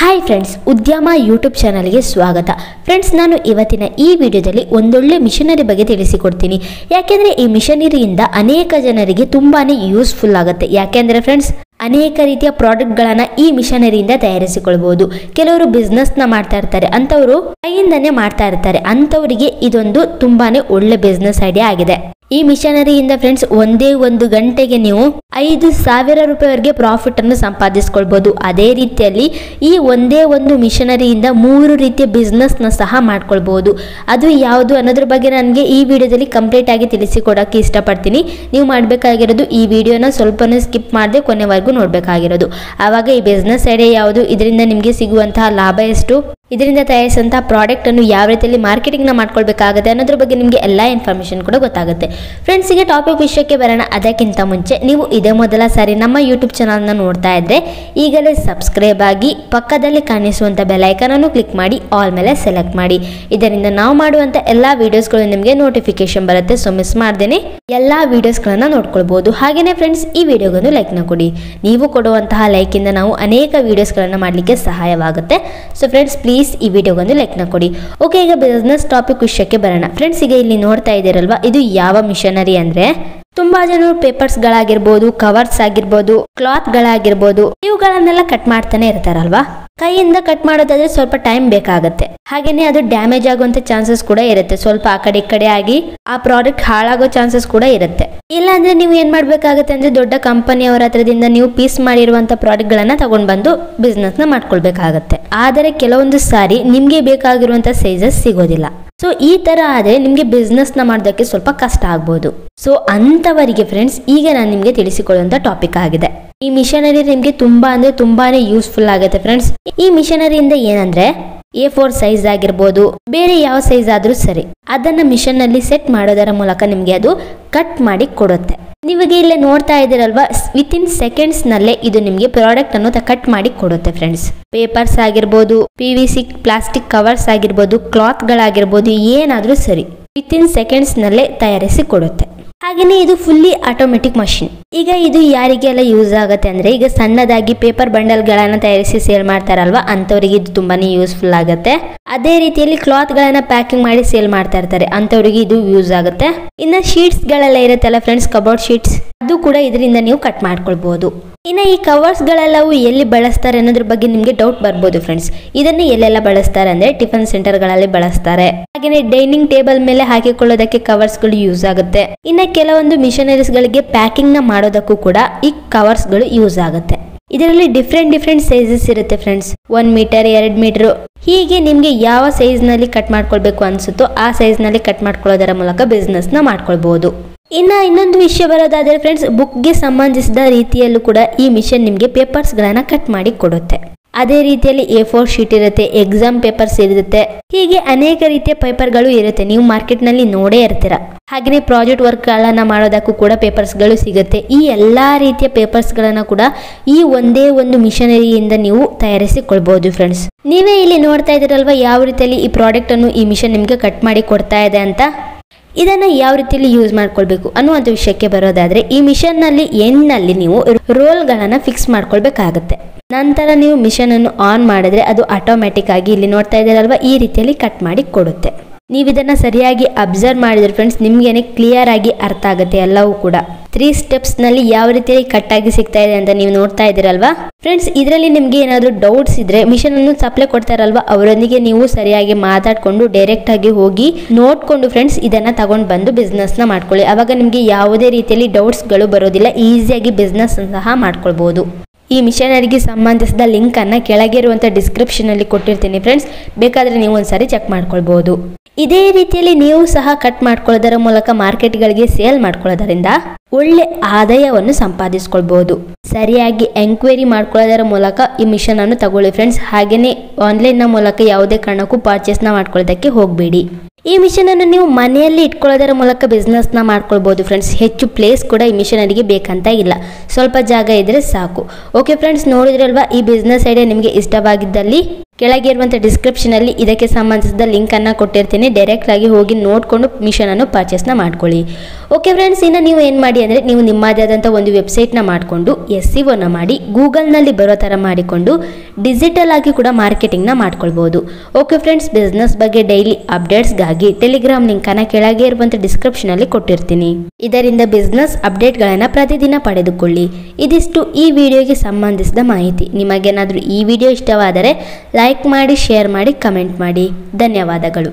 Hi friends ಉದ್ಯಮ YouTube ಚಾನಲ್ಗೆ ಸ್ವಾಗತ. ಫ್ರೆಂಡ್ಸ್ ನಾನು ಇವತ್ತಿನ ಈ ವಿಡಿಯೋದಲ್ಲಿ ಒಂದೊಳ್ಳೆ ಮಿಷನರಿ ಬಗ್ಗೆ ತಿಳಿಸಿಕೊಡ್ತೀನಿ. ಯಾಕೆಂದರೆ ಈ ಮಿಷನರಿಯಿಂದ ಅನೇಕ ಜನರಿಗೆ ತುಂಬಾ ಯೂಸ್ಫುಲ್ ಆಗುತ್ತೆ. ಯಾಕೆಂದರೆ ಫ್ರೆಂಡ್ಸ್ ಅನೇಕ ರೀತಿಯ ಪ್ರಾಡಕ್ಟ್ಗಳನ್ನು ಈ ಮಿಷನರಿಯಿಂದ ತಯಾರಿಸಿಕೊಳ್ಬೋದು ಕೆಲವರು ಬಿಸ್ನೆಸ್ನ ಮಾಡ್ತಾ ಇರ್ತಾರೆ, ಅಂಥವರು ಕೈಯಿಂದನೇ ಮಾಡ್ತಾ ಇರ್ತಾರೆ. ಅಂಥವರಿಗೆ ಇದೊಂದು ತುಂಬಾನೇ ಒಳ್ಳೆ ಬಿಸ್ನೆಸ್ ಐಡಿಯಾ ಆಗಿದೆ. ಈ ಮಿಷನರಿಯಿಂದ ಫ್ರೆಂಡ್ಸ್ ಒಂದೇ ಒಂದು ಗಂಟೆಗೆ ನೀವು ಐದು ಸಾವಿರ ರೂಪಾಯಿವರೆಗೆ ಪ್ರಾಫಿಟ್ ಅನ್ನು ಸಂಪಾದಿಸ್ಕೊಳ್ಬಹುದು ಅದೇ ರೀತಿಯಲ್ಲಿ ಈ ಒಂದೇ ಒಂದು ಮಿಷನರಿಯಿಂದ ಮೂರು ರೀತಿಯ ಬಿಸ್ನೆಸ್ನ ಸಹ ಮಾಡ್ಕೊಳ್ಬಹುದು ಅದು ಯಾವುದು ಅನ್ನೋದ್ರ ಬಗ್ಗೆ ನನಗೆ ಈ ವಿಡಿಯೋದಲ್ಲಿ ಕಂಪ್ಲೀಟ್ ಆಗಿ ತಿಳಿಸಿಕೊಡಕ್ಕೆ ಇಷ್ಟಪಡ್ತೀನಿ. ನೀವು ಮಾಡಬೇಕಾಗಿರೋದು ಈ ವಿಡಿಯೋನ ಸ್ವಲ್ಪನೂ ಸ್ಕಿಪ್ ಮಾಡದೆ ಕೊನೆವರೆಗೂ ನೋಡಬೇಕಾಗಿರೋದು. ಆವಾಗ ಈ ಬಿಸ್ನೆಸ್ ಐಡಿಯಾ ಯಾವುದು? ಇದರಿಂದ ನಿಮಗೆ ಸಿಗುವಂತಹ ಲಾಭ ಎಷ್ಟು? ಇದರಿಂದ ತಯಾರಿಸಿದಂಥ ಪ್ರಾಡಕ್ಟನ್ನು ಯಾವ ರೀತಿಯಲ್ಲಿ ಮಾರ್ಕೆಟಿಂಗ್ನ ಮಾಡ್ಕೊಳ್ಬೇಕಾಗುತ್ತೆ ಅನ್ನೋದ್ರ ಬಗ್ಗೆ ನಿಮಗೆ ಎಲ್ಲ ಇನ್ಫಾರ್ಮೇಷನ್ ಕೂಡ ಗೊತ್ತಾಗುತ್ತೆ. ಫ್ರೆಂಡ್ಸಿಗೆ ಟಾಪಿಕ್ ವಿಷಯಕ್ಕೆ ಬರೋಣ. ಅದಕ್ಕಿಂತ ಮುಂಚೆ ನೀವು ಇದೇ ಮೊದಲ ಸಾರಿ ನಮ್ಮ ಯೂಟ್ಯೂಬ್ ಚಾನಲ್ನ ನೋಡ್ತಾ ಇದ್ದರೆ ಈಗಲೇ ಸಬ್ಸ್ಕ್ರೈಬ್ ಆಗಿ ಪಕ್ಕದಲ್ಲಿ ಕಾಣಿಸುವಂಥ ಬೆಲೈಕನ್ ಅನ್ನು ಕ್ಲಿಕ್ ಮಾಡಿ ಆಲ್ ಮೇಲೆ ಸೆಲೆಕ್ಟ್ ಮಾಡಿ. ಇದರಿಂದ ನಾವು ಮಾಡುವಂಥ ಎಲ್ಲ ವೀಡಿಯೋಸ್ಗಳು ನಿಮಗೆ ನೋಟಿಫಿಕೇಶನ್ ಬರುತ್ತೆ. ಸೊ ಮಿಸ್ ಮಾಡ್ದೇನೆ ಎಲ್ಲ ವೀಡಿಯೋಸ್ಗಳನ್ನು ನೋಡ್ಕೊಳ್ಬೋದು. ಹಾಗೆಯೇ ಫ್ರೆಂಡ್ಸ್ ಈ ವಿಡಿಯೋಗೊಂದು ಲೈಕ್ನ ಕೊಡಿ. ನೀವು ಕೊಡುವಂತಹ ಲೈಕಿಂದ ನಾವು ಅನೇಕ ವೀಡಿಯೋಸ್ಗಳನ್ನು ಮಾಡಲಿಕ್ಕೆ ಸಹಾಯವಾಗುತ್ತೆ. ಸೊ ಫ್ರೆಂಡ್ಸ್ ಪ್ಲೀಸ್ ಈ ವಿಡಿಯೋಗೊಂದು ಲೈಕ್ನ ಕೊಡಿ. ಓಕೆ ಈಗ ಬಿಸ್ನೆಸ್ ಟಾಪಿಕ್ ವಿಷಯಕ್ಕೆ ಬರೋಣ. ಫ್ರೆಂಡ್ಸ್ ಈಗ ಇಲ್ಲಿ ನೋಡ್ತಾ ಇದ್ದೀರಲ್ವಾ, ಇದು ಯಾವ ಮಿಷನರಿ ಅಂದ್ರೆ? ತುಂಬಾ ಜನರು ಪೇಪರ್ಸ್ ಗಳಾಗಿರ್ಬೋದು ಕವರ್ಸ್ ಆಗಿರ್ಬೋದು ಕ್ಲಾತ್ ಗಳಾಗಿರ್ಬೋದು, ಇವುಗಳನ್ನೆಲ್ಲ ಕಟ್ ಮಾಡ್ತಾನೆ ಇರ್ತಾರಲ್ವಾ? ಕೈಯಿಂದ ಕಟ್ ಮಾಡೋದಾದ್ರೆ ಸ್ವಲ್ಪ ಟೈಮ್ ಬೇಕಾಗುತ್ತೆ. ಹಾಗೇನೆ ಅದು ಡ್ಯಾಮೇಜ್ ಆಗುವಂತ ಚಾನ್ಸಸ್ ಕೂಡ ಇರುತ್ತೆ. ಸ್ವಲ್ಪ ಆ ಕಡೆ ಈ ಕಡೆ ಆಗಿ ಆ ಪ್ರಾಡಕ್ಟ್ ಹಾಳಾಗೋ ಚಾನ್ಸಸ್ ಕೂಡ ಇರುತ್ತೆ. ಇಲ್ಲಾಂದ್ರೆ ನೀವು ಏನ್ ಮಾಡ್ಬೇಕಾಗುತ್ತೆ ಅಂದ್ರೆ ದೊಡ್ಡ ಕಂಪನಿಯವರ ಹತ್ರದಿಂದ ನೀವು ಪೀಸ್ ಮಾಡಿರುವಂತ ಪ್ರಾಡಕ್ಟ್ ಗಳನ್ನ ತಗೊಂಡ್ ಬಂದು ಬಿಸ್ನೆಸ್ನ ಮಾಡ್ಕೊಳ್ಬೇಕಾಗತ್ತೆ. ಆದರೆ ಕೆಲವೊಂದು ಸಾರಿ ನಿಮ್ಗೆ ಬೇಕಾಗಿರುವಂತ ಸೈಜಸ್ ಸಿಗೋದಿಲ್ಲ. ಸೊ ಈ ತರ ಆದ್ರೆ ನಿಮ್ಗೆ ಬಿಸ್ನೆಸ್ನ ಮಾಡೋದಕ್ಕೆ ಸ್ವಲ್ಪ ಕಷ್ಟ ಆಗ್ಬೋದು. ಸೊ ಅಂತವರಿಗೆ ಫ್ರೆಂಡ್ಸ್ ಈಗ ನಾನು ನಿಮ್ಗೆ ತಿಳಿಸಿಕೊಳ್ಳುವಂತ ಟಾಪಿಕ್ ಆಗಿದೆ. ಈ ಮಿಷನರಿ ನಿಮ್ಗೆ ತುಂಬಾ ಅಂದ್ರೆ ತುಂಬಾನೇ ಯೂಸ್ಫುಲ್ ಆಗುತ್ತೆ ಫ್ರೆಂಡ್ಸ್ ಈ ಮಿಷನರಿಯಿಂದ ಏನಂದ್ರೆ ಎ ಫೋರ್ ಸೈಜ್ ಆಗಿರ್ಬೋದು, ಬೇರೆ ಯಾವ ಸೈಜ್ ಆದ್ರೂ ಸರಿ, ಅದನ್ನ ಮಿಷನ್ನಲ್ಲಿ ಸೆಟ್ ಮಾಡೋದರ ಮೂಲಕ ನಿಮ್ಗೆ ಅದು ಕಟ್ ಮಾಡಿ ಕೊಡುತ್ತೆ. ನೀವಾಗ ಇಲ್ಲೇ ನೋಡ್ತಾ ಇದ್ದೀರಲ್ವಾ? ವಿತ್ ಇನ್ ಸೆಕೆಂಡ್ಸ್ ನಲ್ಲೇ ಇದು ನಿಮಗೆ ಪ್ರಾಡಕ್ಟ್ ಅನ್ನು ಕಟ್ ಮಾಡಿ ಕೊಡುತ್ತೆ ಫ್ರೆಂಡ್ಸ್ ಪೇಪರ್ಸ್ ಆಗಿರ್ಬೋದು P V C plastic covers ಆಗಿರ್ಬೋದು ಕ್ಲಾತ್ ಗಳಾಗಿರ್ಬೋದು ಏನಾದ್ರೂ ಸರಿ. ವಿತ್ ಇನ್ ಸೆಕೆಂಡ್ಸ್ ನಲ್ಲೇ ತಯಾರಿಸಿ ಕೊಡುತ್ತೆ. ಹಾಗೆಯೇ ಇದು ಫುಲ್ಲಿ ಆಟೋಮೆಟಿಕ್ ಮಷಿನ್ ಈಗ ಇದು ಯಾರಿಗೆಲ್ಲ ಯೂಸ್ ಆಗುತ್ತೆ ಅಂದ್ರೆ ಈಗ ಸಣ್ಣದಾಗಿ ಪೇಪರ್ ಬಂಡಲ್ಗಳನ್ನ ತಯಾರಿಸಿ ಸೇಲ್ ಮಾಡ್ತಾರಲ್ವಾ, ಅಂಥವ್ರಿಗೆ ಇದು ತುಂಬಾನೇ ಯೂಸ್ಫುಲ್ ಆಗುತ್ತೆ. ಅದೇ ರೀತಿಯಲ್ಲಿ ಕ್ಲಾತ್ ಗಳನ್ನ ಪ್ಯಾಕಿಂಗ್ ಮಾಡಿ ಸೇಲ್ ಮಾಡ್ತಾ ಇರ್ತಾರೆ, ಅಂಥವ್ರಿಗೆ ಇದು ಯೂಸ್ ಆಗುತ್ತೆ. ಇನ್ನ ಶೀಟ್ಸ್ ಗಳೆಲ್ಲ ಇರುತ್ತಲ್ಲ ಫ್ರೆಂಡ್ಸ್ ಕಬೋರ್ಡ್ ಶೀಟ್ಸ್ ಅದು ಕೂಡ ಇದರಿಂದ ನೀವು ಕಟ್ ಮಾಡ್ಕೊಳ್ಬಹುದು ಇನ್ನು ಈ ಕವರ್ಸ್ ಗಳೆಲ್ಲವೂ ಎಲ್ಲಿ ಬಳಸ್ತಾರೆ ಅನ್ನೋದ್ರ ಬಗ್ಗೆ ನಿಮಗೆ ಡೌಟ್ ಬರ್ಬೋದು ಫ್ರೆಂಡ್ಸ್ ಇದನ್ನ ಎಲ್ಲೆಲ್ಲ ಬಳಸ್ತಾರೆ ಅಂದ್ರೆ ಟಿಫನ್ ಸೆಂಟರ್ಗಳಲ್ಲಿ ಬಳಸ್ತಾರೆ. ಹಾಗೆಯೇ ಡೈನಿಂಗ್ ಟೇಬಲ್ ಮೇಲೆ ಹಾಕಿಕೊಳ್ಳೋದಕ್ಕೆ ಕವರ್ಸ್ಗಳು ಯೂಸ್ ಆಗುತ್ತೆ. ಇನ್ನ ಕೆಲವೊಂದು ಮಿಷನರೀಸ್ಗಳಿಗೆ ಗಳಿಗೆ ಪ್ಯಾಕಿಂಗ್ನ ಮಾಡೋದಕ್ಕೂ ಕೂಡ ಈ ಕವರ್ಸ್ಗಳು ಯೂಸ್ ಆಗುತ್ತೆ. ಇದರಲ್ಲಿ ಡಿಫ್ರೆಂಟ್ ಡಿಫ್ರೆಂಟ್ ಸೈಜಸ್ ಇರುತ್ತೆ ಫ್ರೆಂಡ್ಸ್ ಒನ್ ಮೀಟರ್ ಎರಡು ಮೀಟರ್ ಹೀಗೆ ನಿಮಗೆ ಯಾವ ಸೈಜ್ನಲ್ಲಿ ಕಟ್ ಮಾಡ್ಕೊಳ್ಬೇಕು ಅನ್ಸುತ್ತೋ ಆ ಸೈಜ್ನಲ್ಲಿ ಕಟ್ ಮಾಡ್ಕೊಳ್ಳೋದರ ಮೂಲಕ ಬಿಸ್ನೆಸ್ನ ನ ಮಾಡ್ಕೊಳ್ಬಹುದು ಇನ್ನ ಇನ್ನೊಂದು ವಿಷಯ ಬರೋದಾದರೆ ಫ್ರೆಂಡ್ಸ್ ಬುಕ್ಗೆ ಸಂಬಂಧಿಸಿದ ರೀತಿಯಲ್ಲೂ ಕೂಡ ಈ ಮಿಷನ್ ನಿಮಗೆ ಪೇಪರ್ಸ್ಗಳನ್ನು ಕಟ್ ಮಾಡಿ ಕೊಡುತ್ತೆ. ಅದೇ ರೀತಿಯಲ್ಲಿ ಎ ಫೋರ್ ಶೀಟ್ ಇರುತ್ತೆ ಎಕ್ಸಾಮ್ ಪೇಪರ್ಸ್ ಇರುತ್ತೆ. ಹೀಗೆ ಅನೇಕ ರೀತಿಯ ಪೇಪರ್ಗಳು ಇರುತ್ತೆ. ನೀವು ಮಾರ್ಕೆಟ್ನಲ್ಲಿ ನೋಡೇ ಇರ್ತೀರ. ಹಾಗೆಯೇ ಪ್ರಾಜೆಕ್ಟ್ ವರ್ಕ್ಗಳನ್ನು ಮಾಡೋದಕ್ಕೂ ಕೂಡ ಪೇಪರ್ಸ್ಗಳು ಸಿಗುತ್ತೆ. ಈ ಎಲ್ಲಾ ರೀತಿಯ ಪೇಪರ್ಸ್ ಗಳನ್ನ ಕೂಡ ಈ ಒಂದೇ ಒಂದು ಮಿಷನರಿಯಿಂದ ನೀವು ತಯಾರಿಸಿಕೊಳ್ಬಹುದು ಫ್ರೆಂಡ್ಸ್ ನೀವೇ ಇಲ್ಲಿ ನೋಡ್ತಾ ಇದ್ದೀರಲ್ವ ಯಾವ ರೀತಿಯಲ್ಲಿ ಈ ಪ್ರಾಡಕ್ಟ್ ಅನ್ನು ಈ ಮಿಷನ್ ನಿಮಗೆ ಕಟ್ ಮಾಡಿ ಕೊಡ್ತಾ ಇದೆ ಅಂತ? ಇದನ್ನ ಯಾವ ರೀತಿಯಲ್ಲಿ ಯೂಸ್ ಮಾಡ್ಕೊಳ್ಬೇಕು ಅನ್ನುವಂಥ ವಿಷಯಕ್ಕೆ ಬರೋದಾದ್ರೆ ಈ ಮಿಷನ್ನಲ್ಲಿ ಎಂಡ್ನಲ್ಲಿ ನೀವು ರೋಲ್ಗಳನ್ನು ಫಿಕ್ಸ್ ಮಾಡ್ಕೊಳ್ಬೇಕಾಗತ್ತೆ. ನಂತರ ನೀವು ಮಿಷನ್ ಅನ್ನು ಆನ್ ಮಾಡಿದ್ರೆ ಅದು ಆಟೋಮ್ಯಾಟಿಕ್ ಆಗಿ ಇಲ್ಲಿ ನೋಡ್ತಾ ಇದ್ದೀರಲ್ವ? ಈ ರೀತಿಯಲ್ಲಿ ಕಟ್ ಮಾಡಿ ಕೊಡುತ್ತೆ. ನೀವು ಇದನ್ನ ಸರಿಯಾಗಿ ಅಬ್ಸರ್ವ್ ಮಾಡಿದ್ರೆ ಫ್ರೆಂಡ್ಸ್ ನಿಮಗೇನೆ ಕ್ಲಿಯರ್ ಆಗಿ ಅರ್ಥ ಆಗುತ್ತೆ ಎಲ್ಲವೂ ಕೂಡ. ತ್ರೀ ಸ್ಟೆಪ್ಸ್ನಲ್ಲಿ ಯಾವ ರೀತಿಯಲ್ಲಿ ಕಟ್ ಆಗಿ ಸಿಗ್ತಾ ಇದೆ ಅಂತ ನೀವು ನೋಡ್ತಾ ಇದ್ದೀರಲ್ವಾ? ಫ್ರೆಂಡ್ಸ್ ಇದರಲ್ಲಿ ನಿಮ್ಗೆ ಏನಾದರೂ ಡೌಟ್ಸ್ ಇದ್ರೆ ಮಿಷನ್ ಅನ್ನು ಸಪ್ಲೈ ಕೊಡ್ತಾರಲ್ವಾ ಅವರೊಂದಿಗೆ ನೀವು ಸರಿಯಾಗಿ ಮಾತಾಡ್ಕೊಂಡು ಡೈರೆಕ್ಟ್ ಆಗಿ ಹೋಗಿ ನೋಡ್ಕೊಂಡು ಫ್ರೆಂಡ್ಸ್ ಇದನ್ನ ತಗೊಂಡು ಬಂದು ನ ಮಾಡ್ಕೊಳ್ಳಿ. ಅವಾಗ ನಿಮಗೆ ಯಾವುದೇ ರೀತಿಯಲ್ಲಿ ಡೌಟ್ಸ್ಗಳು ಬರೋದಿಲ್ಲ. ಈಸಿಯಾಗಿ ಬಿಸ್ನೆಸ್ ಸಹ ಮಾಡ್ಕೊಳ್ಬಹುದು ಈ ಮಿಷನರಿಗೆ ಸಂಬಂಧಿಸಿದ ಲಿಂಕ್ ಅನ್ನ ಕೆಳಗೆ ಇರುವಂತ ಡಿಸ್ಕ್ರಿಪ್ಷನ್ ಅಲ್ಲಿ ಕೊಟ್ಟಿರ್ತೀನಿ ಫ್ರೆಂಡ್ಸ್ ಬೇಕಾದ್ರೆ ನೀವು ಒಂದ್ಸಾರಿ ಚೆಕ್ ಮಾಡ್ಕೊಳ್ಬೋದು. ಇದೇ ರೀತಿಯಲ್ಲಿ ನೀವು ಸಹ ಕಟ್ ಮಾಡ್ಕೊಳ್ಳೋದರ ಮೂಲಕ ಮಾರ್ಕೆಟ್ಗಳಿಗೆ ಸೇಲ್ ಮಾಡ್ಕೊಳ್ಳೋದರಿಂದ ಒಳ್ಳೆ ಆದಾಯವನ್ನು ಸಂಪಾದಿಸ್ಕೊಳ್ಬೋದು. ಸರಿಯಾಗಿ ಎಂಕ್ವೈರಿ ಮಾಡ್ಕೊಳ್ಳೋದರ ಮೂಲಕ ಈ ಮಿಷನ್ ಅನ್ನು ತಗೊಳ್ಳಿ ಫ್ರೆಂಡ್ಸ್ ಹಾಗೆಯೇ ಆನ್ಲೈನ್ನ ಮೂಲಕ ಯಾವುದೇ ಕಾರಣಕ್ಕೂ ಪರ್ಚೇಸ್ನ ಮಾಡ್ಕೊಳ್ಳೋದಕ್ಕೆ ಹೋಗಬೇಡಿ. ಈ ಮಿಷನ್ ನೀವು ಮನೆಯಲ್ಲಿ ಇಟ್ಕೊಳ್ಳೋದರ ಮೂಲಕ ಬಿಸ್ನೆಸ್ನ ಮಾಡ್ಕೊಳ್ಬೋದು ಫ್ರೆಂಡ್ಸ್ ಹೆಚ್ಚು ಪ್ಲೇಸ್ ಕೂಡ ಈ ಮಿಷನರಿಗೆ ಬೇಕಂತ ಇಲ್ಲ. ಸ್ವಲ್ಪ ಜಾಗ ಇದ್ದರೆ ಸಾಕು. ಓಕೆ ಫ್ರೆಂಡ್ಸ್ ನೋಡಿದ್ರಲ್ವಾ? ಈ ಬಿಸ್ನೆಸ್ ಐಡಿಯಾ ನಿಮಗೆ ಇಷ್ಟವಾಗಿದ್ದಲ್ಲಿ ಕೆಳಗೆ ಇರುವಂಥ ಡಿಸ್ಕ್ರಿಪ್ಷನಲ್ಲಿ ಇದಕ್ಕೆ ಸಂಬಂಧಿಸಿದ ಲಿಂಕನ್ನು ಕೊಟ್ಟಿರ್ತೀನಿ. ಡೈರೆಕ್ಟಾಗಿ ಹೋಗಿ ನೋಡಿಕೊಂಡು ಮಿಷನನ್ನು ಪರ್ಚೇಸ್ನ ಮಾಡ್ಕೊಳ್ಳಿ. ಓಕೆ ಫ್ರೆಂಡ್ಸ್ ಇನ್ನು ನೀವು ಏನು ಮಾಡಿ ಅಂದರೆ ನೀವು ನಿಮ್ಮದೇ ಆದಂಥ ಒಂದು ವೆಬ್ಸೈಟ್ನ ಮಾಡಿಕೊಂಡು ಎಸ್ ಸಿ ಒನ ಮಾಡಿ ಗೂಗಲ್ನಲ್ಲಿ ಬರೋ ಥರ ಮಾಡಿಕೊಂಡು ಡಿಜಿಟಲ್ ಆಗಿ ಕೂಡ ಮಾರ್ಕೆಟಿಂಗ್ನ ಮಾಡ್ಕೊಳ್ಬೋದು. ಓಕೆ ಫ್ರೆಂಡ್ಸ್ ಬಿಸ್ನೆಸ್ ಬಗ್ಗೆ ಡೈಲಿ ಅಪ್ಡೇಟ್ಸ್ಗಾಗಿ ಟೆಲಿಗ್ರಾಮ್ ಲಿಂಕನ್ನು ಕೆಳಗೆ ಇರುವಂಥ ಡಿಸ್ಕ್ರಿಪ್ಷನಲ್ಲಿ ಕೊಟ್ಟಿರ್ತೀನಿ. ಇದರಿಂದ ಬಿಸ್ನೆಸ್ ಅಪ್ಡೇಟ್ಗಳನ್ನು ಪ್ರತಿದಿನ ಪಡೆದುಕೊಳ್ಳಿ. ಇದಿಷ್ಟು ಈ ವಿಡಿಯೋಗೆ ಸಂಬಂಧಿಸಿದ ಮಾಹಿತಿ. ನಿಮಗೇನಾದರೂ ಈ ವಿಡಿಯೋ ಇಷ್ಟವಾದರೆ ಲೈಕ್ ಮಾಡಿ ಶೇರ್ ಮಾಡಿ ಕಮೆಂಟ್ ಮಾಡಿ. ಧನ್ಯವಾದಗಳು.